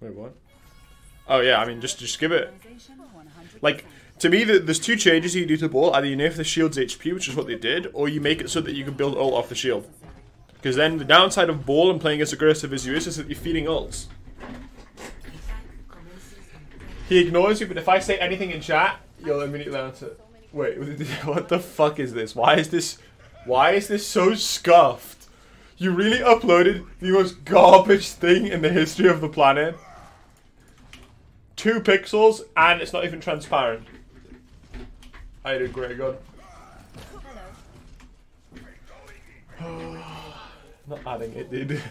Wait, what? Oh yeah, I mean, just just give it. Like to me, the, there's two changes you do to the ball. Either you nerf the shield's HP, which is what they did, or you make it so that you can build ult off the shield. Because then the downside of ball and playing as aggressive as you is, is that you're feeding ults. He ignores you, but if I say anything in chat, you'll immediately answer. Wait, what the fuck is this? Why is this? Why is this so scuffed? You really uploaded the most garbage thing in the history of the planet. Two pixels, and it's not even transparent. I did great, God. not adding it, dude.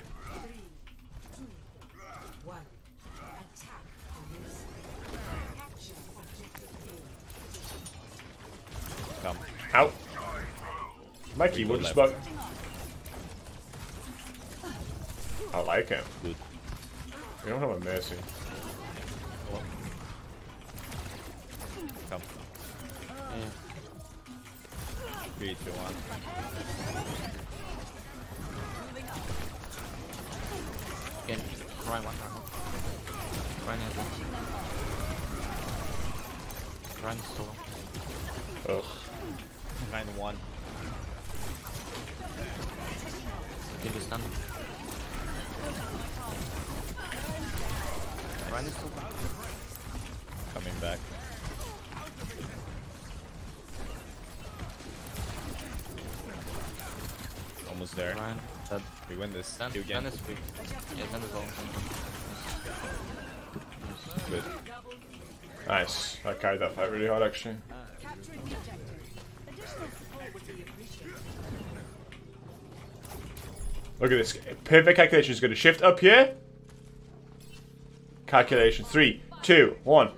Come. Out. My keyboard just bugged. I like him. Good. We don't have a mercy. Three, two, one. Again, Rein one, Rein one. Rein has one. Solo. Ugh. Nine, one. Get this done. Rein is solo. Coming back. Almost there. We win this. Zen, Two Zen again. is weak. Yeah, Zen is all. Good. Nice. I carried that fight really hard, actually. Look at this. Perfect calculation is going to shift up here. Calculation. Three, two, one.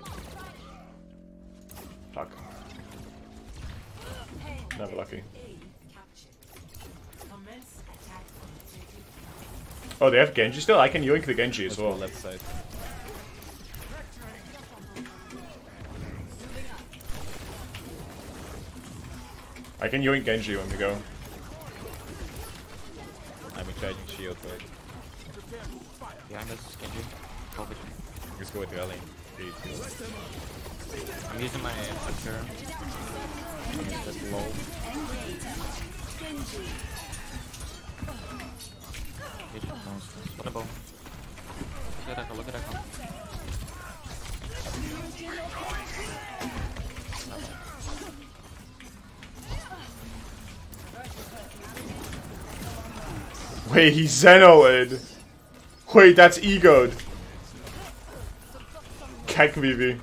Fuck. Never lucky. Oh, they have Genji still? I can yoink the Genji as Let's go well. left side. I can yoink Genji when we go. I'm charging shield, but Behind us, Genji. Go with me. let's go with the lane. Three, two, one. I'm using my Archer. I'm Look at look at. Wait, he's Zenoid. Wait, that's egoed. KEKW.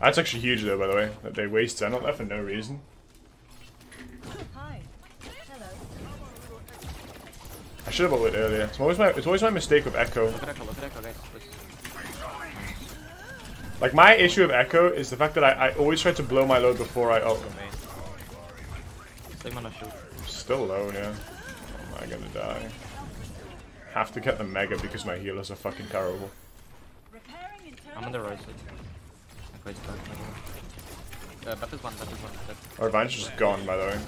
That's actually huge though, by the way, that they waste there for no reason. Hi. Hello. I should have ult earlier. It's always my it's always my mistake with Echo. Look at Echo, look at Echo, guys, please. Like my issue with Echo is the fact that I, I always try to blow my load before I ult. Go main. Save mana shield. Still low, yeah. Am I gonna die? Have to get the mega because my healers are fucking terrible. I'm on the right side. Echo is back, by the way. Uh, one, one. Our advantage is gone, by the way.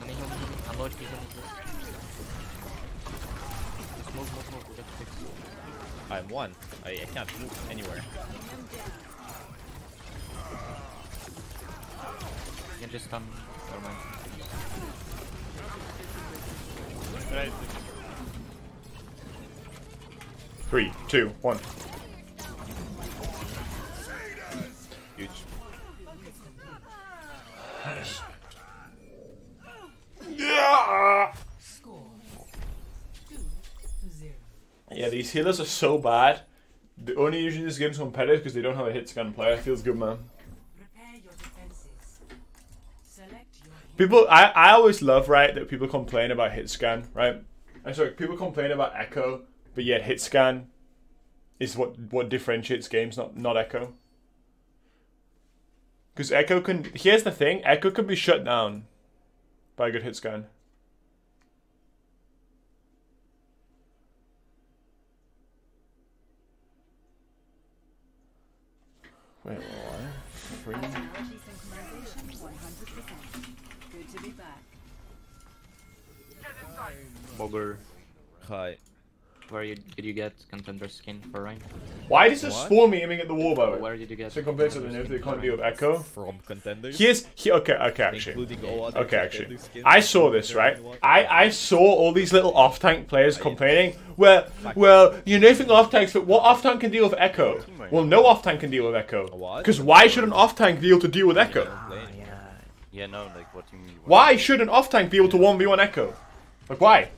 Can you heal me? I'm low HP, can you please? Just move, move, move. We get fix. I'm one. I, I can't move anywhere. You can just stun. Never mind. Three, two, one. Yeah, these healers are so bad. The only reason this game's competitive because they don't have a hit scan player. Feels good, man. Prepare your defenses. Select your People, I, I always love right that people complain about hit scan, right? I'm sorry, people complain about echo, but yet hit scan is what what differentiates games, not not echo. Because echo can. Here's the thing: echo can be shut down by a good hit scan. Wait, what? Free. technology synchronization 100%. Good to be back. Bogger, Hi. Where you, did you get contender skin for Rein? Why does it What? spawn me aiming at the wall, by the way? Where did you get? So compared to the contender nerf skin they can't for deal with Echo. From contenders. Here's he okay okay actually. Including all Okay, actually, I saw this right. I I saw all these little off tank players complaining. Well, well, you're nerfing off tanks, but what off tank can deal with Echo? Well, no off tank can deal with Echo. What? Because why should an off tank be able to deal with Echo? Lane. Yeah, no, like what you mean? Why should an off tank be able to one v one Echo? Like why?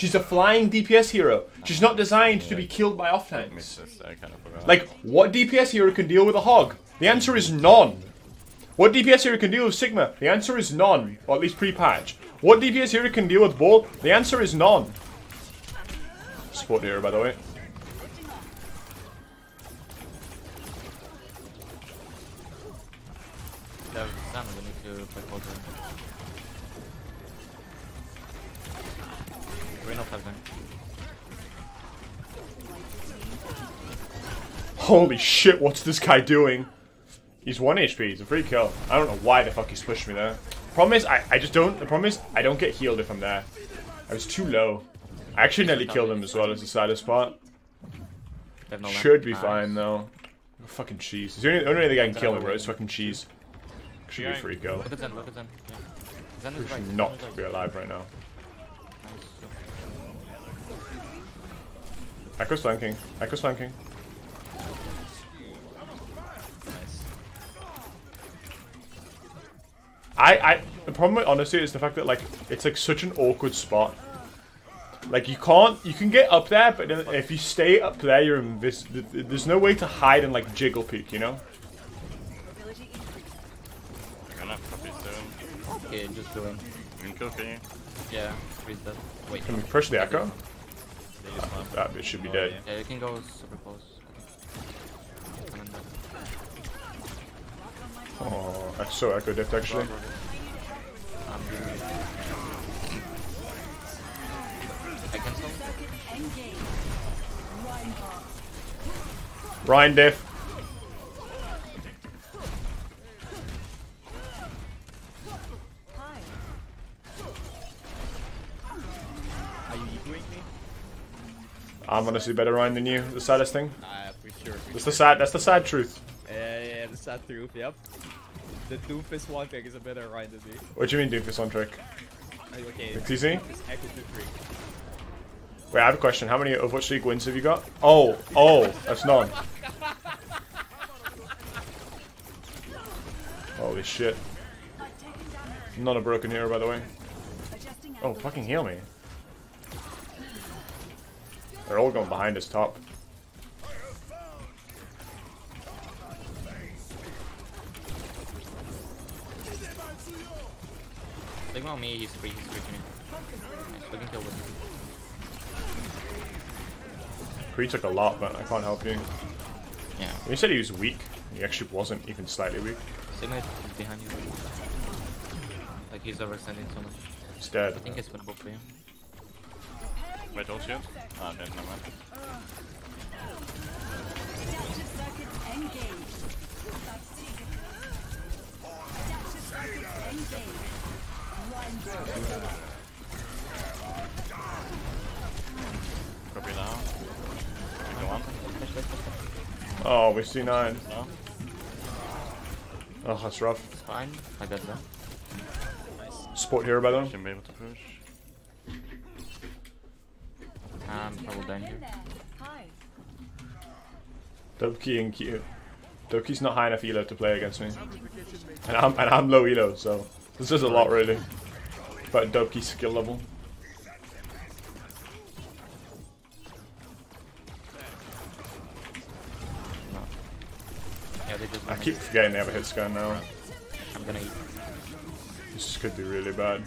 She's a flying DPS hero. She's not designed to be killed by off tanks. Missed this, I kind of forgot. Like, what DPS hero can deal with a hog? The answer is none. What DPS hero can deal with Sigma? The answer is none. Or at least pre-patch. What DPS hero can deal with Bull? The answer is none. Support hero, by the way. Holy shit, what's this guy doing? He's 1 HP, he's a free kill. I don't know why the fuck he's pushed me there. Problem is, I, I just don't, the problem is, I don't get healed if I'm there. I was too low. I actually nearly killed him as well as the saddest part. They have no lamp. Should be fine though. Fucking cheese. It's the only, the only thing I can kill him, bro. It's fucking cheese. Should be free kill. Look at Zen, look at Zen. Yeah. Zen is We right. should not is right. be alive right now. Echo's flanking. Echo's flanking. Nice. I, I, the problem with honestly is the fact that like it's like such an awkward spot. Like you can't, you can get up there, but then if you stay up there, you're invis. th- th- There's no way to hide and like jiggle peek, you know? I'm gonna copy soon. Okay, just go in. You can kill K. Yeah, freeze that. Wait. Can we push the echo? That bitch should be Oh, dead. yeah. Yeah, you can go super close. I think. Come in there. Oh, that's so echo dipped actually. Rein diff. I'm honestly better Rein than you. The saddest thing. Ah, for sure. For That's sure. the sad. That's the sad truth. Yeah, yeah, the sad truth, yep. The Doomfist one pick is a better ride than me. What do you mean, Doofus one trick? Uh, Okay, It's easy. it's Echo 2-3. Wait, I have a question. How many of Overwatch League wins have you got? Oh, oh, that's none. Holy shit. Not a broken hero, by the way. Oh, fucking heal me. They're all going behind us top. Sigma on me, he's free, he's free to me. Nice, we can kill. Pre took a lot, but I can't help you. Yeah, You said he was weak. He actually wasn't even slightly weak. Sigma is behind you. Like he's overextending so much. He's dead. I think it's winnable for you. Wait, don't shoot. Ah, okay, never mind. Adaptive circuits engaged. Adaptive circuits engaged. Copy now. Go on. Oh, we see nine. No. Oh, that's rough. It's fine. I got that. Sport hero, by the way. Shouldn't be able to push. I'm probably down here. Hi. Dobkey and Q. Dobkey's not high enough elo to play against me. And I'm, and I'm low elo, so this is a lot, really. But Dobkey's skill level. Yeah, I keep forgetting they have a hit scan now. I'm gonna eat. This could be really bad.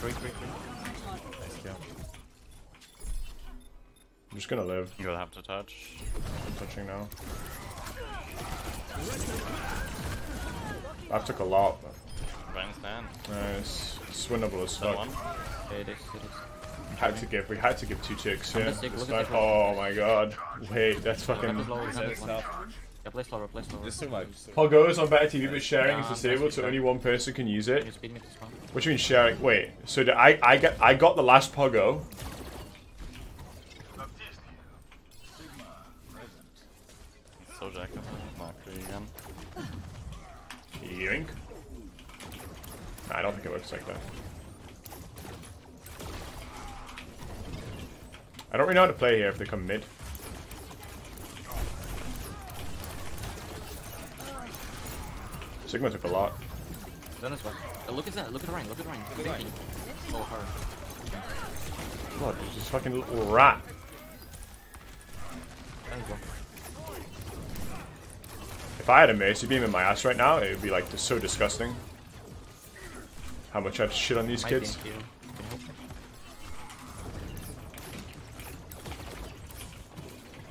Three, three, three. I'm just gonna live. You'll have to touch. I'm touching now. That took a lot, but Rein stand. nice. It's winnable as fuck. one. Yeah, it is, it is. Had to give. We had to give two ticks. I'm Yeah. sick, This look guy- at the- oh my god. Wait, that's fucking. that is That's one. tough. Yeah, play slower, play slower. Just too much. Pogo is on better TV, but sharing Yeah, is I'm disabled, so only one person can use Can you it. speed me to spawn? What do you mean sharing? Wait, so did I I got I got the last Pogo. So Jack, Mark three again. Yoink. Nah, I don't think it works like that. I don't really know how to play here if they come mid. Sigma took a lot. Then this one. Uh, look at that, look at the rain, look at the rain. Oh, her. What? There's this fucking little rat. Then this one. If I had a Mercy Beam in my ass right now, it would be like just so disgusting. How much I'd shit on these Might kids. be into you. Can you help me?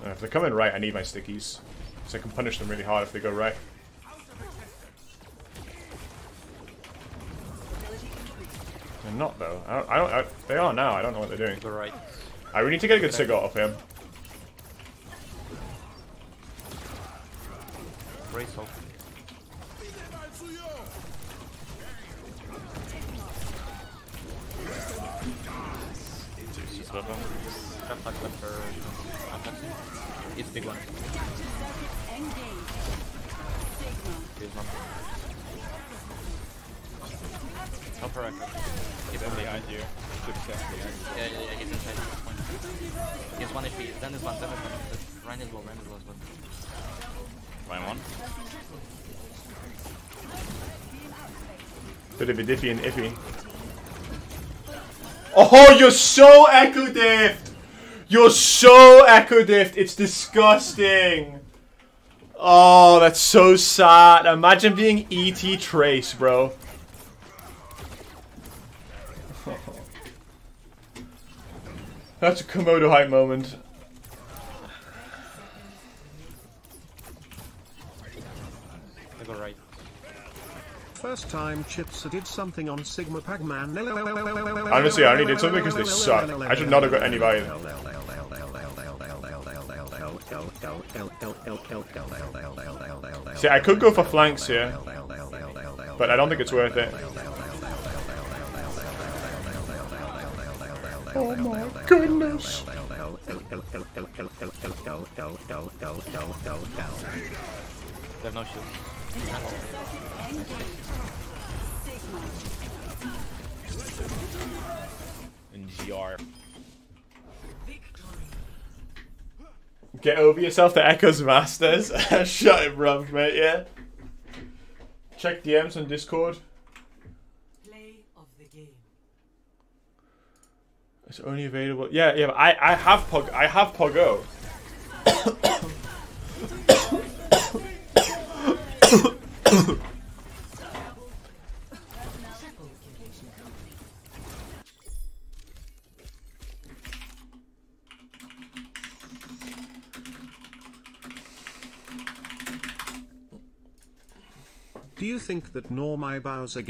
Uh, if they come in right, I need my stickies. So I can punish them really hard if they go right. They're not though. I don't. I don't I, they are now. I don't know what they're doing. Go right. I we need to get a good Sigurd off him. Race hope. Just weapon. Trap touch left for I'm touching. It's big one. Here's one. Help her echo. Keep him behind you. Good check behind you. Yeah, yeah, yeah, he's inside this point. He has one HP. Then there's one, then there's one. There's- Rein is low, Rein is low as well. Line one. Bit of a diffy and iffy. Oh, you're so echo diffed! You're so echo diffed. It's disgusting. Oh, that's so sad. Imagine being ET Trace, bro. That's a Komodo hype moment. I go right. First time Chips did something on Sigma Pagman. Honestly, I only did something because they suck. I should not have got any value. See, I could go for flanks here, but I don't think it's worth it. Oh my goodness. No shield. And GR. Get over yourself to Echoes Masters. Shut it, bruv, mate, yeah? Check DMs on Discord. Play of the game. It's only available. Yeah, yeah. I I have Pog. I have Pogo. Do you think that Normai Bowser